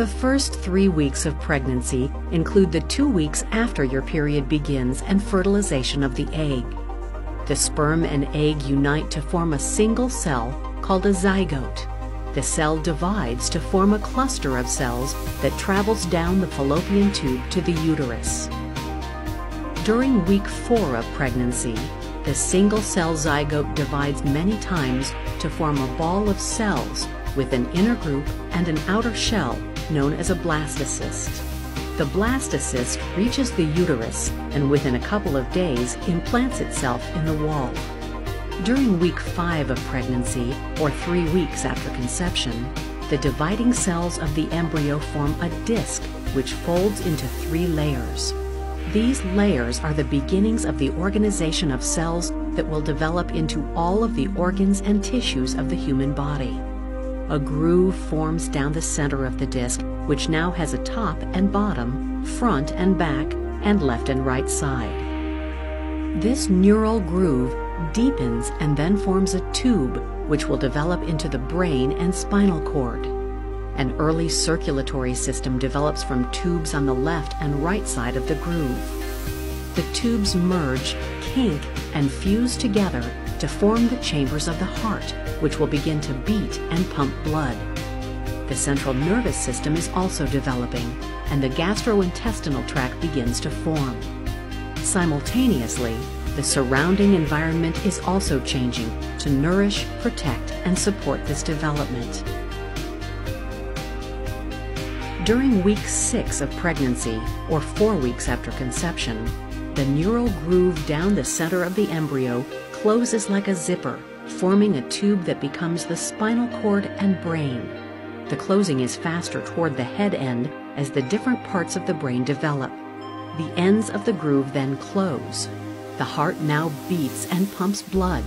The first three weeks of pregnancy include the two weeks after your period begins and fertilization of the egg. The sperm and egg unite to form a single cell called a zygote. The cell divides to form a cluster of cells that travels down the fallopian tube to the uterus. During week four of pregnancy, the single cell zygote divides many times to form a ball of cells with an inner group and an outer shell known as a blastocyst. The blastocyst reaches the uterus and within a couple of days implants itself in the wall. During week 5 of pregnancy, or three weeks after conception, the dividing cells of the embryo form a disc which folds into three layers. These layers are the beginnings of the organization of cells that will develop into all of the organs and tissues of the human body. A groove forms down the center of the disc, which now has a top and bottom, front and back, and left and right side. This neural groove deepens and then forms a tube, which will develop into the brain and spinal cord. An early circulatory system develops from tubes on the left and right side of the groove. The tubes merge, kink, and fuse together to form the chambers of the heart, which will begin to beat and pump blood. The central nervous system is also developing, and the gastrointestinal tract begins to form. Simultaneously, the surrounding environment is also changing to nourish, protect, and support this development. During week six of pregnancy, or four weeks after conception, the neural groove down the center of the embryo closes like a zipper, forming a tube that becomes the spinal cord and brain. The closing is faster toward the head end as the different parts of the brain develop. The ends of the groove then close. The heart now beats and pumps blood.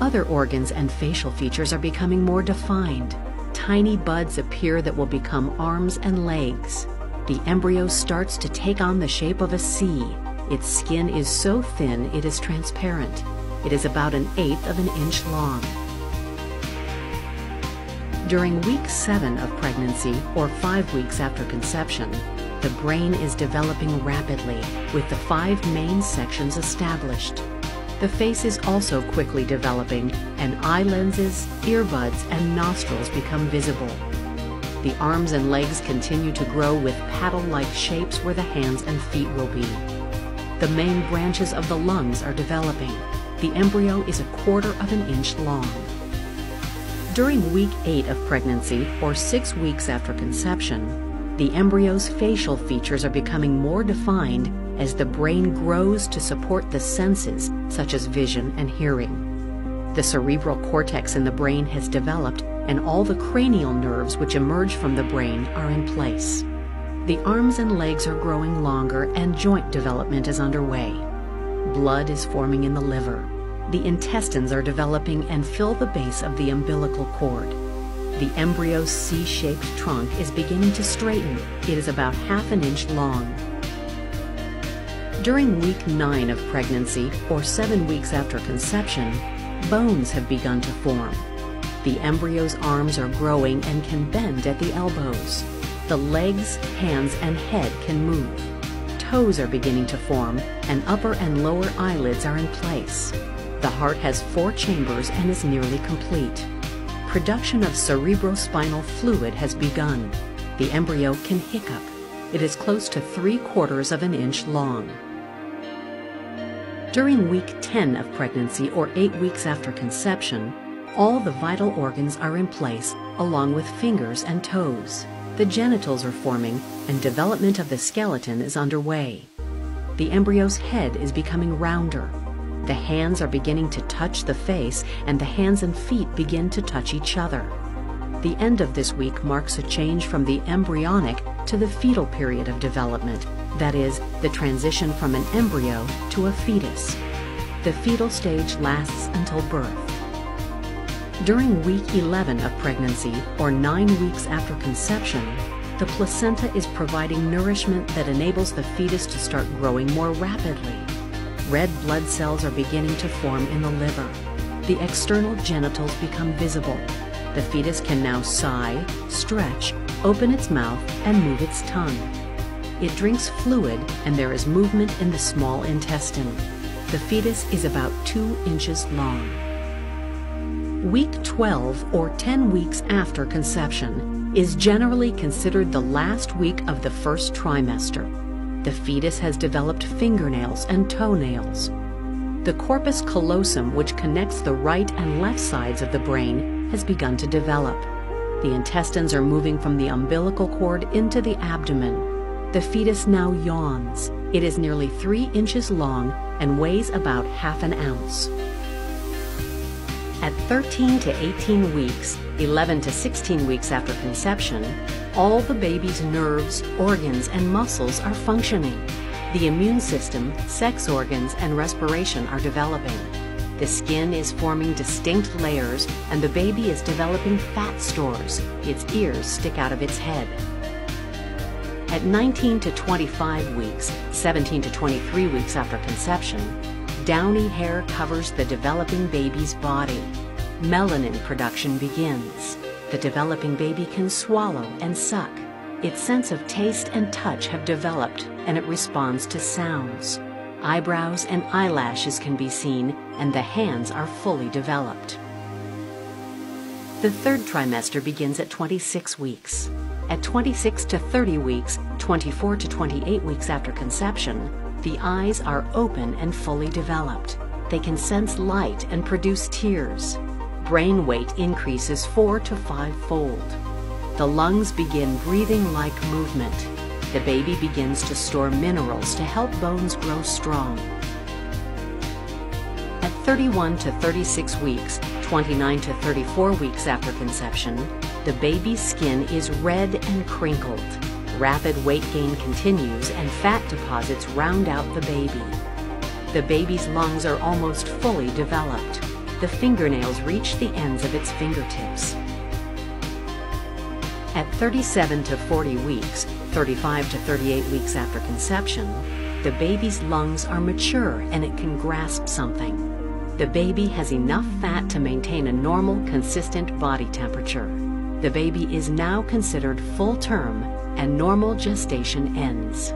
Other organs and facial features are becoming more defined. Tiny buds appear that will become arms and legs. The embryo starts to take on the shape of a C. Its skin is so thin it is transparent. It is about an eighth of an inch long. During week seven of pregnancy, or five weeks after conception, the brain is developing rapidly with the five main sections established. The face is also quickly developing and eye lenses, earbuds, and nostrils become visible. The arms and legs continue to grow with paddle-like shapes where the hands and feet will be. The main branches of the lungs are developing the embryo is a quarter of an inch long. During week 8 of pregnancy, or six weeks after conception, the embryo's facial features are becoming more defined as the brain grows to support the senses, such as vision and hearing. The cerebral cortex in the brain has developed, and all the cranial nerves which emerge from the brain are in place. The arms and legs are growing longer, and joint development is underway. Blood is forming in the liver. The intestines are developing and fill the base of the umbilical cord. The embryo's C-shaped trunk is beginning to straighten. It is about half an inch long. During week 9 of pregnancy, or 7 weeks after conception, bones have begun to form. The embryo's arms are growing and can bend at the elbows. The legs, hands, and head can move toes are beginning to form, and upper and lower eyelids are in place. The heart has four chambers and is nearly complete. Production of cerebrospinal fluid has begun. The embryo can hiccup. It is close to three quarters of an inch long. During week 10 of pregnancy or eight weeks after conception, all the vital organs are in place, along with fingers and toes. The genitals are forming and development of the skeleton is underway. The embryo's head is becoming rounder. The hands are beginning to touch the face and the hands and feet begin to touch each other. The end of this week marks a change from the embryonic to the fetal period of development, that is, the transition from an embryo to a fetus. The fetal stage lasts until birth. During week 11 of pregnancy, or nine weeks after conception, the placenta is providing nourishment that enables the fetus to start growing more rapidly. Red blood cells are beginning to form in the liver. The external genitals become visible. The fetus can now sigh, stretch, open its mouth, and move its tongue. It drinks fluid and there is movement in the small intestine. The fetus is about 2 inches long. Week 12, or 10 weeks after conception, is generally considered the last week of the first trimester. The fetus has developed fingernails and toenails. The corpus callosum, which connects the right and left sides of the brain, has begun to develop. The intestines are moving from the umbilical cord into the abdomen. The fetus now yawns. It is nearly three inches long and weighs about half an ounce. At 13 to 18 weeks, 11 to 16 weeks after conception, all the baby's nerves, organs, and muscles are functioning. The immune system, sex organs, and respiration are developing. The skin is forming distinct layers and the baby is developing fat stores. Its ears stick out of its head. At 19 to 25 weeks, 17 to 23 weeks after conception, downy hair covers the developing baby's body. Melanin production begins. The developing baby can swallow and suck. Its sense of taste and touch have developed and it responds to sounds. Eyebrows and eyelashes can be seen, and the hands are fully developed. The third trimester begins at 26 weeks. At 26 to 30 weeks, 24 to 28 weeks after conception, the eyes are open and fully developed. They can sense light and produce tears. Brain weight increases four to five fold. The lungs begin breathing like movement the baby begins to store minerals to help bones grow strong. At 31 to 36 weeks, 29 to 34 weeks after conception, the baby's skin is red and crinkled. Rapid weight gain continues and fat deposits round out the baby. The baby's lungs are almost fully developed. The fingernails reach the ends of its fingertips. At 37 to 40 weeks, 35 to 38 weeks after conception, the baby's lungs are mature and it can grasp something. The baby has enough fat to maintain a normal, consistent body temperature. The baby is now considered full term and normal gestation ends.